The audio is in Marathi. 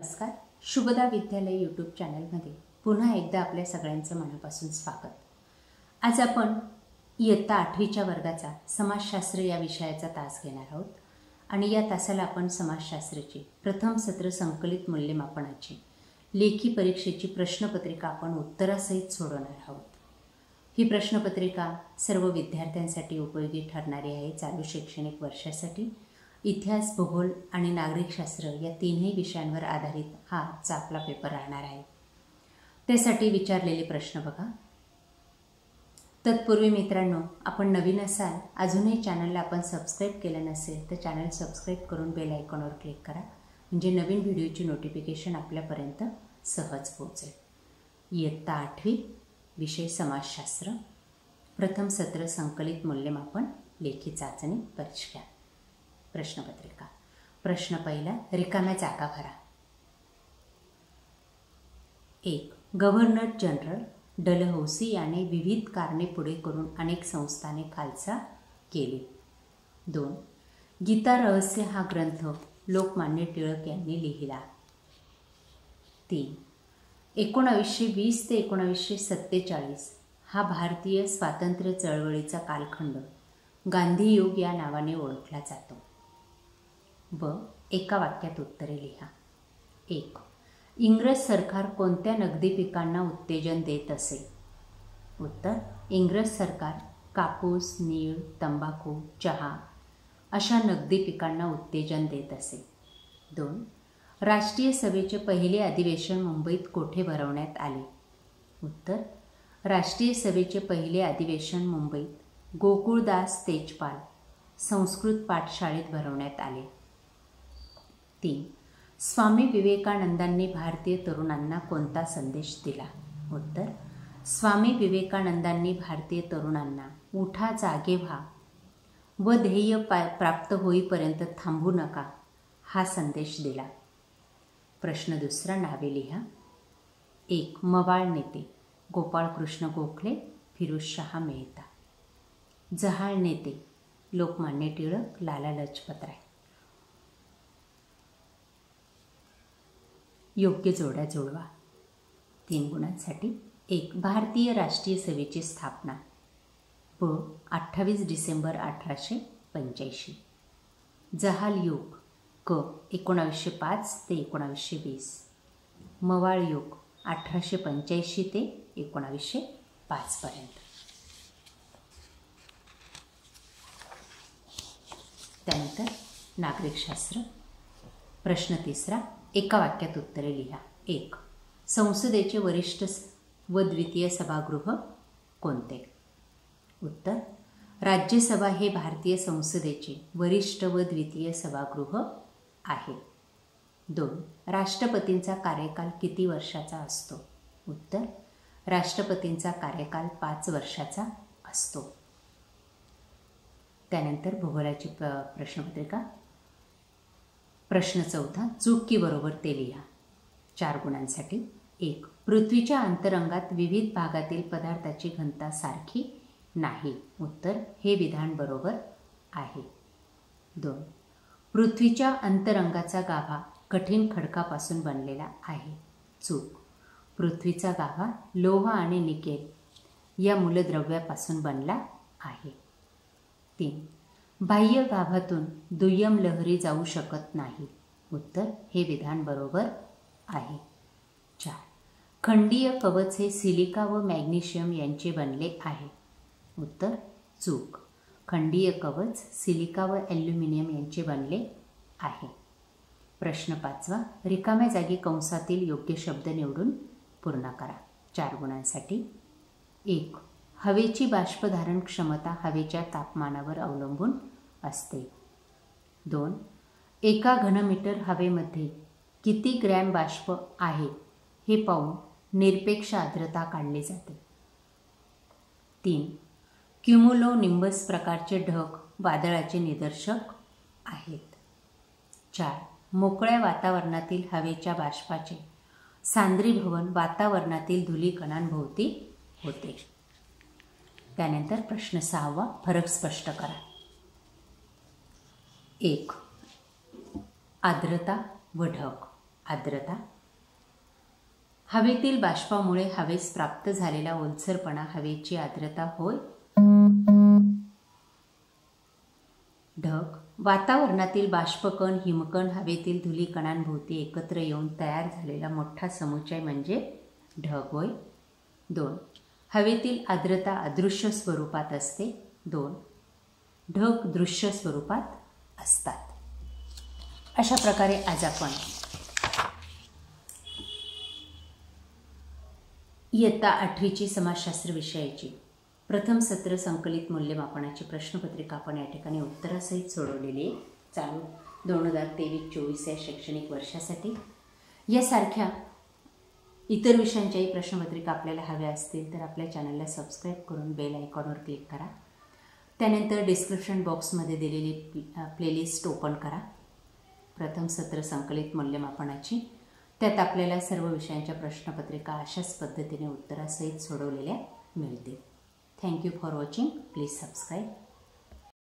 नमस्कार. शुभदा विद्यालय यूट्यूब चॅनलमध्ये पुन्हा एकदा आपल्या सगळ्यांचं मनापासून स्वागत. आज आपण इयत्ता आठवीच्या वर्गाचा समाजशास्त्र या विषयाचा तास घेणार आहोत आणि या तासाला आपण समाजशास्त्राची प्रथम सत्र संकलित मूल्यमापनाची लेखी परीक्षेची प्रश्नपत्रिका आपण उत्तरासहित सोडवणार आहोत. ही प्रश्नपत्रिका सर्व विद्यार्थ्यांसाठी उपयोगी ठरणारी आहे. चालू शैक्षणिक वर्षासाठी इतिहास भूगोल आणि नागरिकशास्त्र या तिन्ही विषयांवर आधारित हा आजचा आपला पेपर राहणार आहे. त्यासाठी विचारलेले प्रश्न बघा. तत्पूर्वी मित्रांनो आपण नवीन असाल अजूनही चॅनलला आपण सबस्क्राईब केलं नसेल तर चॅनल सबस्क्राईब करून बेल आयकॉनवर क्लिक करा. म्हणजे नवीन व्हिडिओची नोटिफिकेशन आपल्यापर्यंत सहज पोहोचेल. इयत्ता आठवी विषय समाजशास्त्र. प्रथम सत्र संकलित मूल्यमापन लेखी चाचणी परीक्षा. प्रश्नपत्रिका. प्रश्न पहिला रिकाम्या जागा भरा. एक गव्हर्नर जनरल डलहौसी याने विविध कारणे पुढे करून अनेक संस्थाने खालसा केली. दोन गीता रहस्य हा ग्रंथ लोकमान्य टिळक यांनी लिहिला. तीन एकोणावीसशे वीस ते एकोणावीसशे सत्तेचाळीस हा भारतीय स्वातंत्र्य चळवळीचा कालखंड. गांधी युग या नावाने ओळखला जातो. व एका वाक्यात उत्तरे लिहा. एक इंग्रज सरकार कोणत्या नगदी पिकांना उत्तेजन देत असे? उत्तर इंग्रज सरकार कापूस नीळ तंबाखू चहा अशा नगदी पिकांना उत्तेजन देत असे. दोन राष्ट्रीय सभेचे पहिले अधिवेशन मुंबईत कोठे भरवण्यात आले? उत्तर राष्ट्रीय सभेचे पहिले अधिवेशन मुंबईत गोकुळदास तेजपाल संस्कृत पाठशाळेत भरवण्यात आले. तीन स्वामी विवेकानंदांनी भारतीय तरुणांना कोणता संदेश दिला? उत्तर स्वामी विवेकानंदांनी भारतीय तरुणांना उठा जागे व्हा. व ध्येय पा प्राप्त होईपर्यंत थांबू नका हा संदेश दिला. प्रश्न दुसरा नावे लिहा. एक मवाळ नेते. गोपाळकृष्ण गोखले फिरोजशहा मेहता. जहाळ नेते. लोकमान्य टिळक लाला लजपतराय. योग्य जोड्या जुळवा तीन गुणांसाठी एक भारतीय राष्ट्रीय सेवेची स्थापना. व अठ्ठावीस डिसेंबर अठराशे पंच्याऐंशी. जहाल योग क एकोणावीसशे पाच ते एकोणावीसशे वीस. मवाळ योग अठराशे पंच्याऐंशी ते एकोणावीसशे पाचपर्यंत त्यानंतर नागरिकशास्त्र. प्रश्न तिसरा एका वाक्यात उत्तरे लिहा. एक संसदेचे वरिष्ठ व द्वितीय सभागृह कोणते? उत्तर राज्यसभा हे भारतीय संसदेचे वरिष्ठ व द्वितीय सभागृह आहे. दोन राष्ट्रपतींचा कार्यकाल किती वर्षाचा असतो? उत्तर राष्ट्रपतींचा कार्यकाल पाच वर्षाचा असतो. त्यानंतर भूगोलाची प्र प्रश्नपत्रिका. प्रश्न चौथा चूक की बरोबर ते लिहा. चार गुणांसाठी. एक पृथ्वीच्या अंतरंगात विविध भागातील पदार्थाची घनता सारखी नाही. उत्तर हे विधान बरोबर आहे. दोन पृथ्वीच्या अंतरंगाचा गाभा कठीण खडकापासून बनलेला आहे. चूक पृथ्वीचा गाभा लोह आणि निकेल या मूलद्रव्यापासून बनला आहे. तीन बाह्य गाभातून दुय्यम लहरी जाऊ शकत नाही. उत्तर हे विधान बरोबर आहे. चार. खंडीय कवच हे सिलिका व मॅग्नेशियम यांचे बनले आहे. उत्तर चूक. खंडीय कवच सिलिका व ॲल्युमिनियम यांचे बनले आहे. प्रश्न पाचवा. रिकाम्या जागी कंसातील योग्य शब्द निवडून पूर्ण करा. चार गुणांसाठी. एक. हवेची बाष्पधारण क्षमता हवेच्या तापमानावर अवलंबून असते. दोन एका घनमीटर हवेमध्ये किती ग्रॅम बाष्प आहे हे पाहून निरपेक्ष आर्द्रता काढली जाते. तीन क्युमुलो निंबस प्रकारचे ढग वादळाचे निदर्शक आहेत. चार मोकळ्या वातावरणातील हवेच्या बाष्पाचे सांद्रीभवन वातावरणातील धुलीकणांभोवती होते. त्यानंतर प्रश्न सहावा फरक स्पष्ट करा. एक. आर्द्रता व ढग आर्द्रता? हवेतील बाष्पामुळे हवेस प्राप्त झालेला ओलसरपणा हवेची आर्द्रता होय? ढग. वातावरणातील बाष्पकण हिमकण हवेतील धुलीकणांभोवती एकत्र येऊन तयार झालेला मोठा समुच्चय म्हणजे ढग होय? दोन. हवेतील आर्द्रता अदृश्य स्वरूपात असते. दोन. ढग दृश्य स्वरूपात असतात. अशा प्रकारे आज आपण इयत्ता आठवीची समाजशास्त्र विषयाची प्रथम सत्र संकलित मूल्यमापनाची प्रश्नपत्रिका आपण या ठिकाणी उत्तरासहित सोडवलेली आहे. चालू दोन हजार तेवीस चोवीस या शैक्षणिक वर्षासाठी. यासारख्या इतर विषयांच्याही प्रश्नपत्रिका आपल्याला हव्या असतील तर आपल्या चॅनलला सबस्क्राईब करून बेल आयकॉनवर क्लिक करा. त्यानंतर डिस्क्रिप्शन बॉक्समध्ये दिलेली प्लेलिस्ट ओपन करा. प्रथम सत्र संकलित मूल्यमापनाची. त्यात आपल्याला सर्व विषयांच्या प्रश्नपत्रिका अशाच पद्धतीने उत्तरासहित सोडवलेल्या मिळतील. Thank you for watching please subscribe